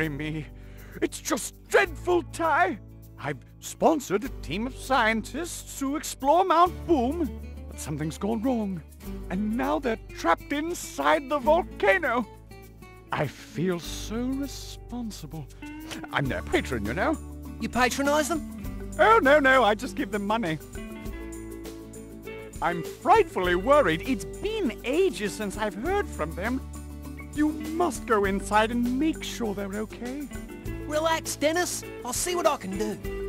dearie me. It's just dreadful, Ty. I've sponsored a team of scientists to explore Mount Boom, but something's gone wrong. And now they're trapped inside the volcano. I feel so responsible. I'm their patron, you know. You patronize them? Oh, no, no, I just give them money. I'm frightfully worried. It's been ages since I've heard from them. You must go inside and make sure they're okay. Relax, Dennis. I'll see what I can do.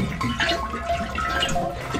ちょっと待って。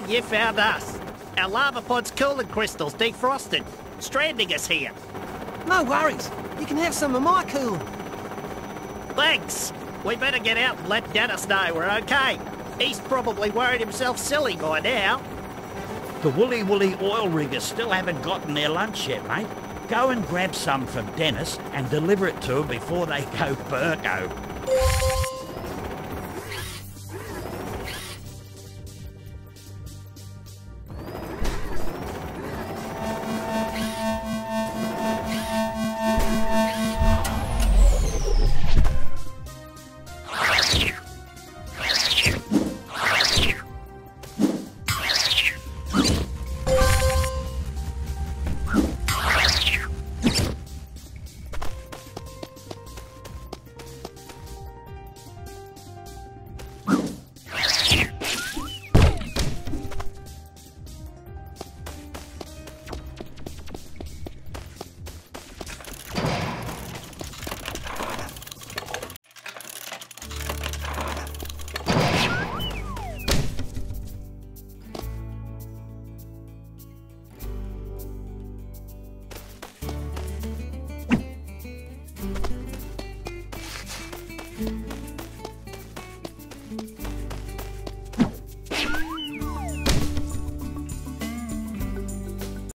Glad you found us. Our lava pod's cooling crystals defrosted, stranding us here. No worries. You can have some of my coolant. Thanks. We better get out and let Dennis know we're okay. He's probably worried himself silly by now. The Woolly Woolly oil riggers still haven't gotten their lunch yet, mate. Go and grab some from Dennis and deliver it to him before they go burko.